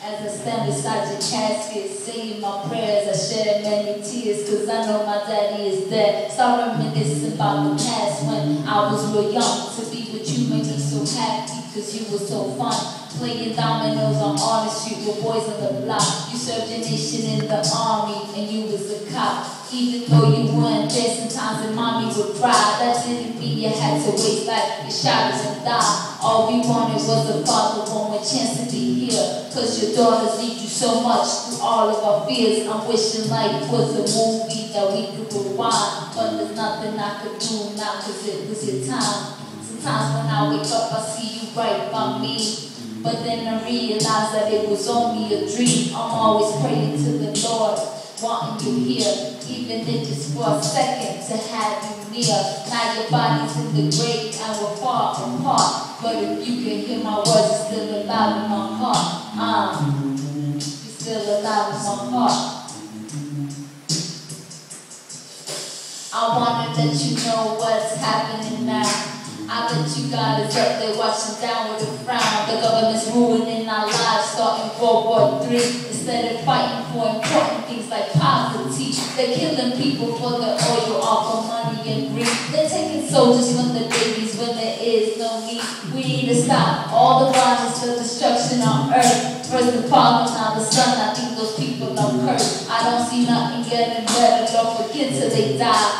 As I stand beside your casket, saying my prayers, I shed many tears, cause I know my daddy is dead. Start reminiscing about the past when I was real young. To be with you made me so happy, cause you were so fun. Playing dominoes on Arnold Street with boys on the block. You served your nation in the army, and you was a cop. Even though you weren't there, sometimes and mommy would cry. That didn't mean you had to waste life, you shot us and die. All we wanted was a father, more chance. Cause your daughters need you so much through all of our fears. I'm wishing life was a movie that we could rewind. But there's nothing I could do now, cause it was your time. Sometimes when I wake up, I see you right by me. But then I realize that it was only a dream. I'm always praying to the Lord, wanting you here, even if it's for a second to have you near. Now your body's in the grave and we're far apart. But if you can hear my words, it's still alive in my heart. I wanna let you know what's happening now. I bet you God is up there watching down with a frown. The government's ruining our lives, starting World War III. Instead of fighting for important things like poverty, they're killing people for the oil, all for money and greed. They're taking soldiers from the babies when there is no need. We need to stop all the violence, the destruction on earth. First the father, now the son. I think those people are cursed. I don't see nothing getting better. Don't forget till they die.